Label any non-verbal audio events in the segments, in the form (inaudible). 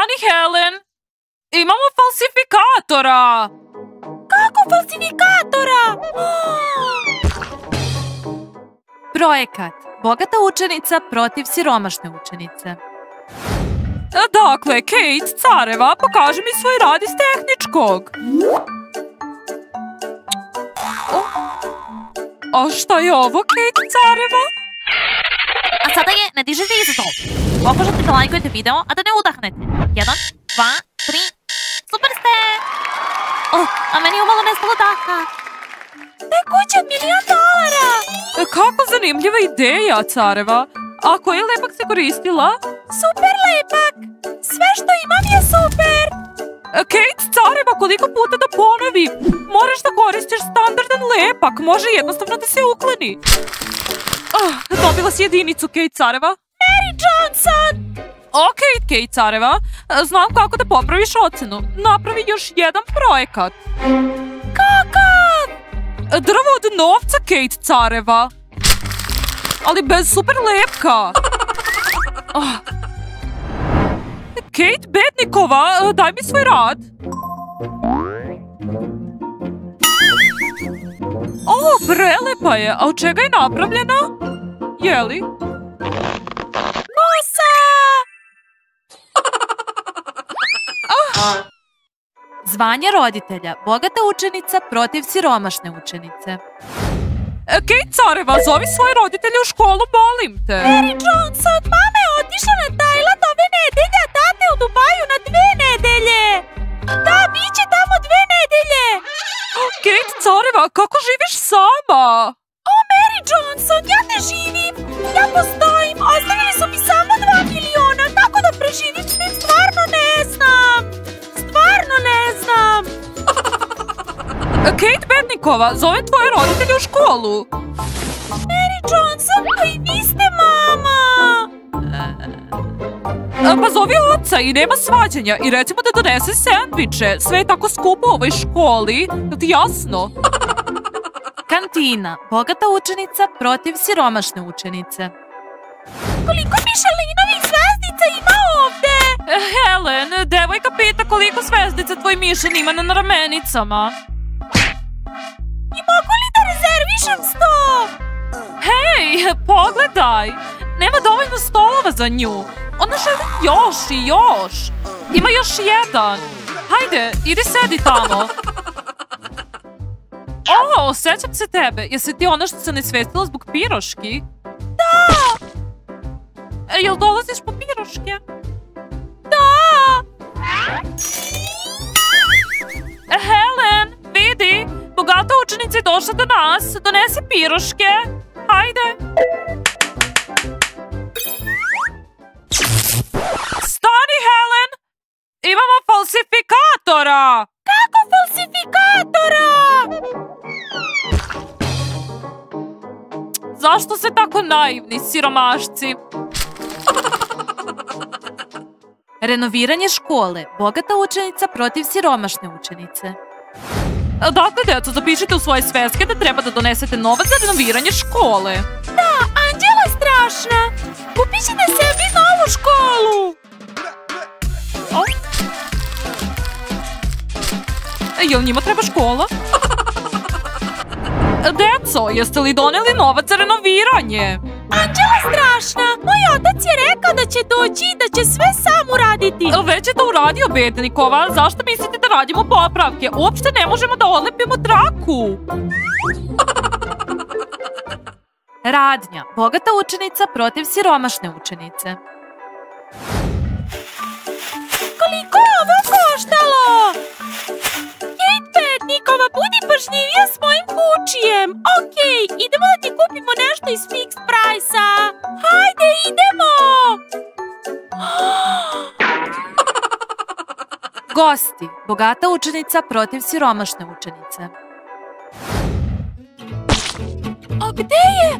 Stani, Helen! Imamo falsifikatora! Kako falsifikatora? Projekat. Bogata učenica protiv siromašne učenice. Dakle, Kate, careva, pokaži mi svoj rad iz tehničkog. O, a šta je ovo, Kate, careva? A sada je ne dižete izazov. Pokušajte da lajkujete video, a da ne udahnete. Jedan, dva, tri. Super ste! Oh, a meni je umalo nestalo daha. To je kuća od milion dolara! Kako zanimljiva ideja, careva. A koji lepak se koristila? Super lepak! Sve što imam je super! Kate, careva, koliko puta da ponovim? Moraš da koristiš standardan lepak, može jednostavno da se ukloni. Ah, dobila si jedinicu, Kate, careva. Mary Johnson! Ok, Kate, careva, znam kako da popraviš ocenu. Napravi još jedan projekat. Kakav? Drvo od novca, Kate, careva. Ali bez super lepka. Ah. Kate Bednikova, daj mi svoj rad. O, prelepa je. A od čega je napravljena? Jeli? Kosa! (laughs) Zvanje roditelja. Bogata učenica protiv siromašne učenice. Kate Careva, zovi svoje roditelje u školu, molim te. Mary Johnson, mama je otišla na Tajland ove nedelje, a tate u Dubaju na dve nedelje. Da, bit će tamo dve nedelje. Kate Careva, kako živiš sama? Mary Johnson, ja ne živim. Ja postojim. Ostavili su mi samo dva miliona, tako da preživim s tim stvarno ne znam. Stvarno ne znam. (laughs) Kate Bednikova, zovem tvoje roditelje u školu. Mary Johnson, pa i vi ste mama. Pa zovi oca i nema svađanja i recimo da donese sandviče. Sve je tako skupo u ovoj školi. Je ti jasno? (laughs) Kantina. Bogata učenica protiv siromašne učenice. Koliko Mišelinovih zvezdica ima ovde? Helen, devojka pita koliko zvezdica tvoj mišan ima na ramenicama. I mogu li da rezervišem sto? Hej, pogledaj! Nema dovoljno stolova za nju. Ona želi još i još. Ima još jedan. Hajde, idi sedi tamo. O, sećam se tebe. Jesi ti ona što se ne svestila zbog piroški? Da! E, jel dolaziš po piroške? Da! E, Helen, vidi! Bogata učenica je došla do nas. Donesi piroške. Hajde. Naivni, siromašci? Renoviranje škole. Bogata učenica protiv siromašne učenice. Dakle, djeco, zapišite u svoje sveske da treba da donesete novac za renoviranje škole. Da, Anđela strašna. Kupit ćete sebi novu školu. O. Jel njima treba škola? Deco, jeste li doneli novac za renoviranje? Anđela strašna. Moj otac je rekao da će doći i da će sve sam uraditi. Već je to uradio Bednikova, zašto mislite da radimo popravke? Uopšte ne možemo da odlepimo traku. (laughs) Radnja. Bogata učenica protiv siromašne učenice. Koliko Gosti. Bogata učenica protiv siromašne učenice. A gde je?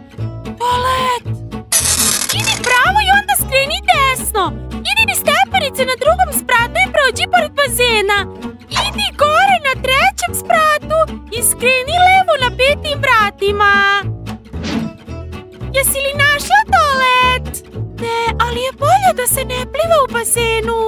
Toalet! Idi pravo i onda skreni desno. Idi ni stepenice na drugom spratu i prođi pored bazena. Idi gore na trećem spratu i skreni levo na petim vratima. Jesi li našla toalet? Ne, ali je bolje da se ne pliva u bazenu.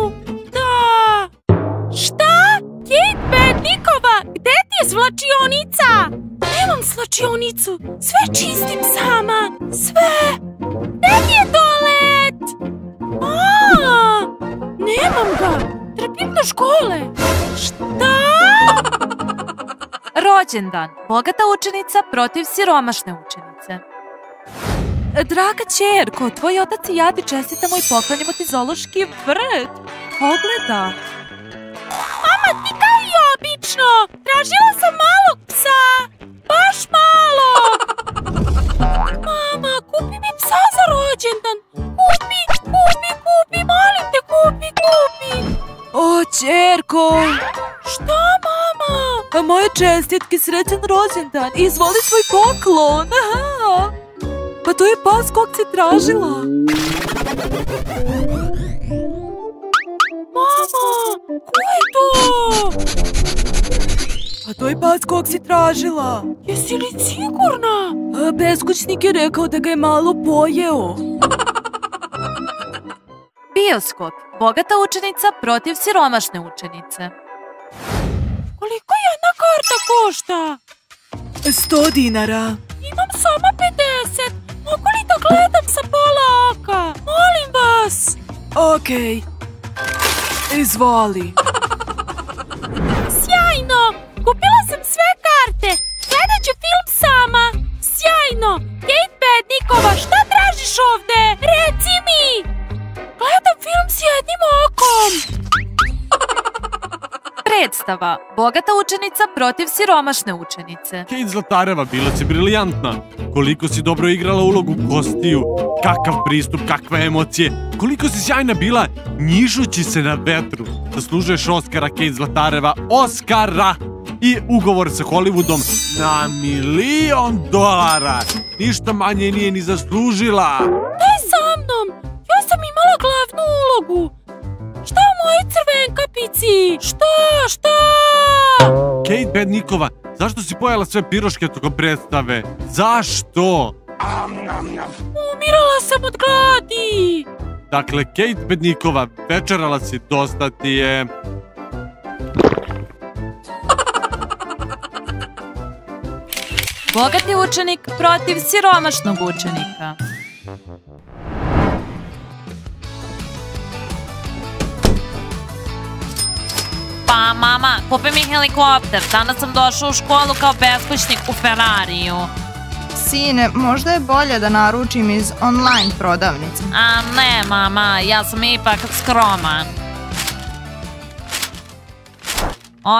Rođendan. Bogata učenica protiv siromašne učenice. Draga čerko, tvoj otac i ja ti čestitamo i poklonimo ti zološki vrt. Pogleda. Mama, ti kao i obično, tražila sam malog psa, baš malog. Mama, kupi mi psa za rođendan. Kupi, kupi, kupi, molim te, kupi, kupi. O, čerko! Šta, mama? A moje čestitke, srećan rođendan. Izvoli svoj poklon. Aha. Pa to je pas kog si tražila. Mama, ko je to? Pa to je pas kog si tražila. Jesi li sigurna? A, beskućnik je rekao da ga je malo pojeo. (laughs) Bioskop. Bogata učenica protiv siromašne učenice. Koliko jedna karta košta? 100 dinara. Imam samo 50. Mogu li da gledam sa pola oka? Molim vas. Okej. Izvoli. Sjajno. Kupila sam Predstava. Bogata učenica protiv siromašne učenice. Kate Zlatareva, bila si briljantna. Koliko si dobro igrala ulogu Kostiju, kakav pristup, kakve emocije, koliko si sjajna bila njižući se na vetru. Zaslužuješ Oscara, Kate Zlatareva, Oscara! I ugovor sa Hollywoodom na milion dolara. Ništa manje nije ni zaslužila. Daj sa mnom. Ja sam imala glavnu ulogu. Šta u mojoj crvenkapici? Šta, šta? Kate Bednikova, zašto si pojela sve piroške tokom predstave? Zašto? Umirala sam od gladi. Dakle, Kate Bednikova, večerala si, dosta ti je... Bogati učenik protiv siromašnog učenika. Pa, mama, kupi mi helikopter. Danas sam došao u školu kao beskućnik u Ferrariju. Sine, možda je bolje da naručim iz online prodavnice. A ne, mama, ja sam ipak skroman.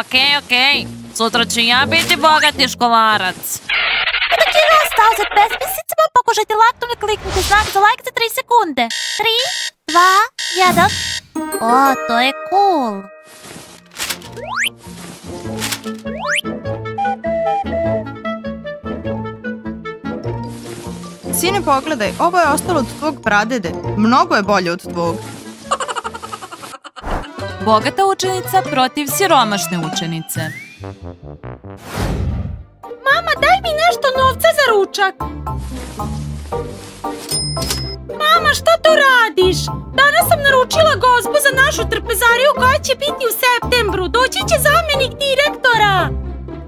Okej, okej. Sutra ću ja biti bogati školarac. Stao za besmislicama, pokušajte laktom i kliknite znak za like za 3 sekunde. 3, 2, 1. O, to je cool. Sine, pogledaj, ovo je ostalo od tvog pradede. Mnogo je bolje od tvog. Bogata učenica protiv siromašne učenice. Mama, daj mi nešto novca za ručak. Mama, šta to radiš? Danas sam naručila gozbu za našu trpezariju koja će biti u septembru. Doći će zamjenik direktora.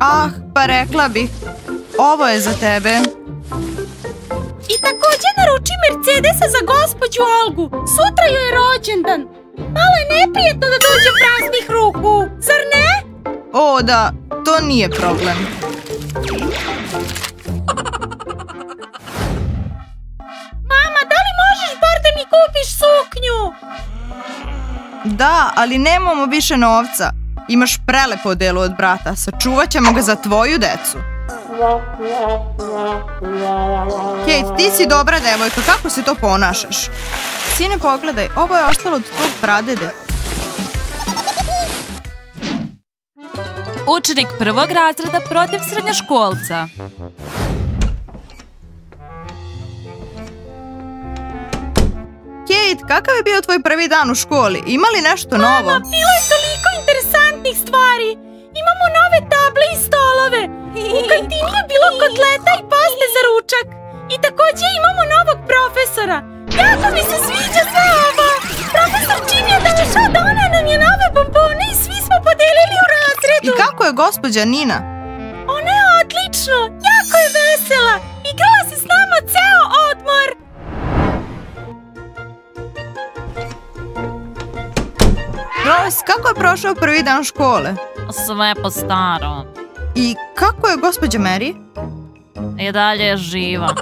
Ah, pa rekla bih. Ovo je za tebe. I također naruči Mercedesa za gospođu Olgu. Sutra joj je rođendan. Malo je neprijetno da dođe praznih ruku, zar ne? O, da, to nije problem. Mama, da li možeš bar da mi kupiš suknju? Da, ali nemamo više novca. Imaš prelepo odelo od brata. Sačuvat ćemo ga za tvoju decu. Kate, ti si dobra devojka, kako se to ponašaš? Sine, pogledaj, ovo je ostalo od tvog pradede. Učenik prvog razreda protiv srednjoškolca. Kate, kakav je bio tvoj prvi dan u školi? Ima li nešto novo? Bilo je toliko interesantnih stvari. Imamo nove table i stolove. U kantini je bilo kotleta i paste za ručak. I također imamo novog profesora. Jako mi se sviđa sve ovo. Profesor čim je došao dona nam je nove bombone i svi smo podelili u razredu. I kako je gospođa Nina? Njušu, jako je vesela. Igrala si s nama ceo odmor. Rose, kako je prošao prvi dan škole? Sve po starom. I kako je gospođa Mary? I dalje je živa.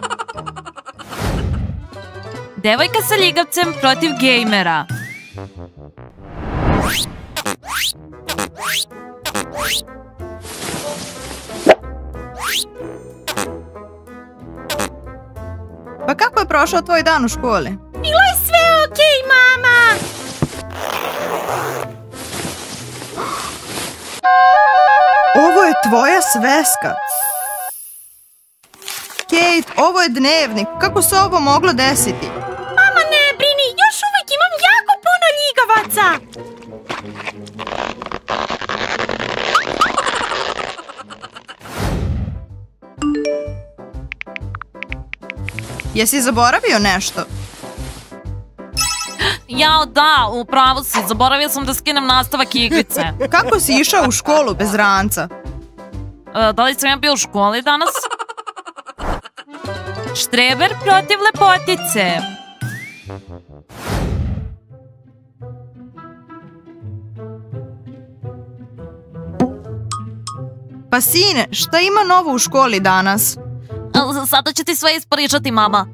Devojka sa ljigavcem protiv gejmera. Pa kako je prošao tvoj dan u školi? Tvoja sveska. Kate, ovo je dnevnik. Kako se ovo moglo desiti? Mama, ne brini, još uvijek imam jako puno ljigavaca. Jesi zaboravio nešto? Jao da, u pravu si, zaboravio sam da skinem nastavak igrice. Kako si išao u školu bez ranca? E, da li sam ja bio u školi danas? Štreber protiv lepotice. Pa sine, šta ima novo u školi danas? E, Sada će ti sve ispričati, mama.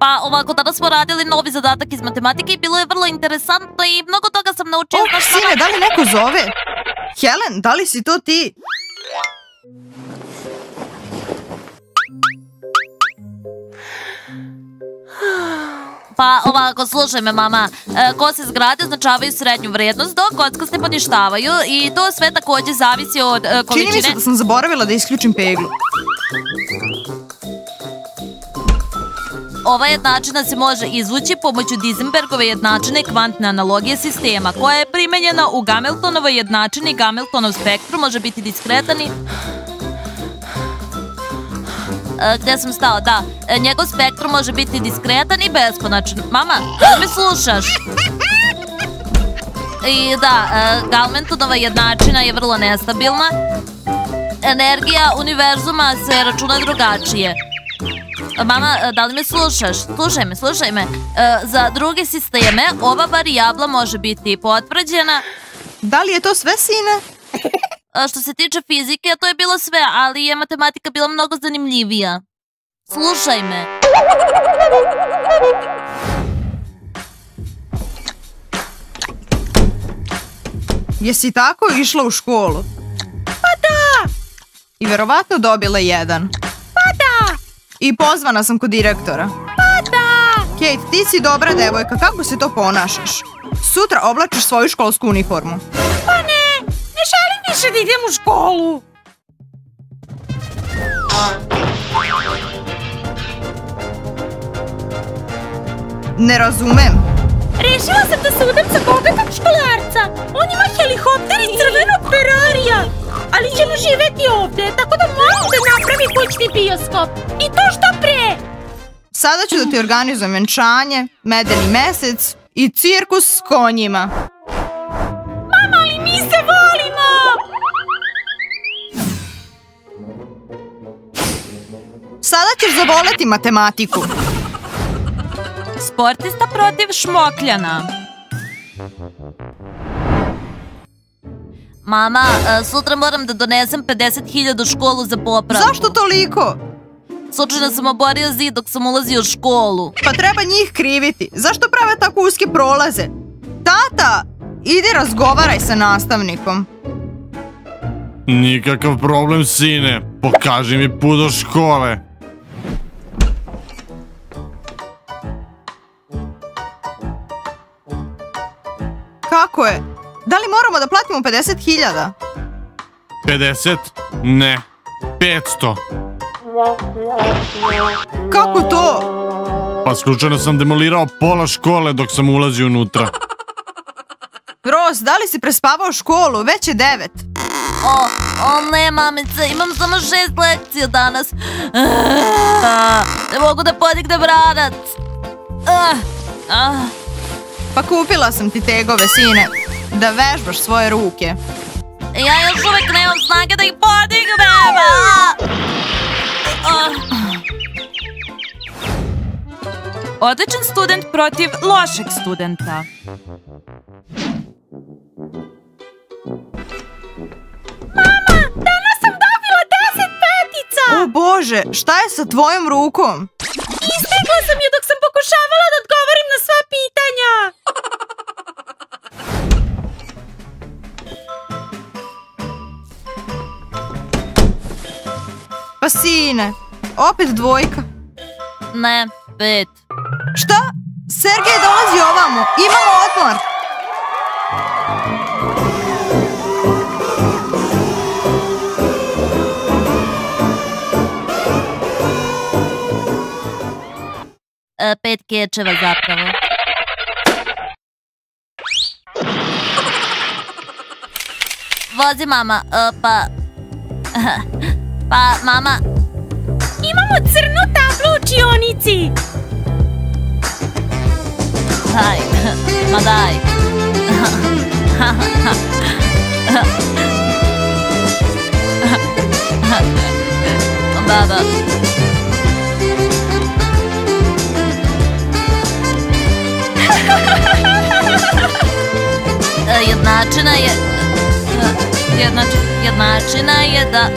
Pa ovako, danas smo radili novi zadatak iz matematike i bilo je vrlo interesantno i mnogo toga sam naučio. O, znaš, sine, da li neko zove? Helen, da li si to ti? Pa ovako, slušaj me mama, e, kose zgrade označavaju srednju vrednost, dok kockaste poništavaju i to sve takođe zavisi od e, Čini mi količine... se da sam zaboravila da isključim peglu. Ova jednačina se može izvući pomoću Dizenbergove jednačine kvantne analogije sistema, koja je primenjena u Gamiltonovoj jednačini. Gamiltonov spektrum može biti diskretan i... E, gde sam stao? Da, e, njegov spektrum može biti diskretan i beskonačan. Mama, da me slušaš? I da, e, Galmentonova jednačina je vrlo nestabilna. Energija univerzuma se računa drugačije. Mama, da li me slušaš? Slušaj me, slušaj me. Za druge sisteme ova varijabla može biti potvrđena. Da li je to sve, sine? A što se tiče fizike, to je bilo sve, ali je matematika bila mnogo zanimljivija. Slušaj me. Jesi tako išla u školu? Pa da! I verovatno dobila jedan. Pa da, I pozvana sam kod direktora. pa da. Kate, ti si dobra devojka, kako se to ponašaš? Sutra oblačiš svoju školsku uniformu. Više da idem u školu. Ne razumem. Rešila sam da se udam za bogatog školarca. On ima helikopter i crvenog Ferrarija. Ali ćemo živeti ovde, tako da moram da napravi kućni bioskop. I to što pre. Sada ću da ti organizujem venčanje, medeni mesec i cirkus s konjima. Sada ćeš zavoleti matematiku. Sportista protiv šmokljana. Mama, e, sutra moram da donesem 50.000 u školu za popravku. Zašto toliko? Slučajno sam oborio zid dok sam ulazio u školu. Pa treba njih kriviti. Zašto prave tako uske prolaze? Tata, idi razgovaraj sa nastavnikom. Nikakav problem, sine. Pokaži mi put do škole. Kako je? Da li moramo da platimo 50.000? 50? Ne. 500. Kako to? Pa slučajno sam demolirao pola škole dok sam ulazio unutra. Ros, da li si prespavao školu? Već je devet. O, o ne, mamice, imam samo šest lekcija danas. Ah, Ne mogu da podignem ranac. Ah, ah. Pa kupila sam ti tegove, sine, da vežbaš svoje ruke. Ja još uvek nemam snage da ih podignem. Odličan student protiv lošeg studenta. Danas sam dobila deset petica! O bože, šta je sa tvojom rukom? Istekla sam je dok sine, opet dvojka. ne, pet. Šta? Sergej dolazi ovamo, imamo odmor. E, pet kečeva zapravo. Vozi mama, e, pa... (laughs) Pa, mama, Imamo crnu tablu u učionici! daj, ma daj. Baba. Jednačina je... Jednač, jednačina je da...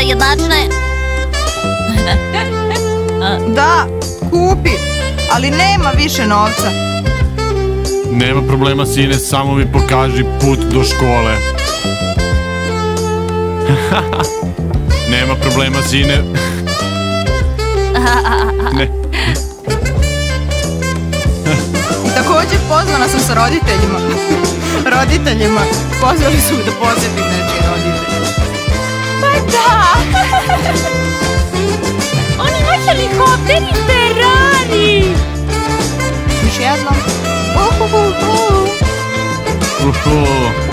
Jednačina je... (laughs) Da, kupi, ali nema više novca. Nema problema, sine, samo mi pokaži put do škole. (laughs) Nema problema, sine. (laughs) Ne, I također pozvana sam sa roditeljima. roditeljima. Pozvali su me da posjetim nečije roditelje. Pa da! On ima helikopter i Ferrari! Još jednom. Uhuhu. uhu.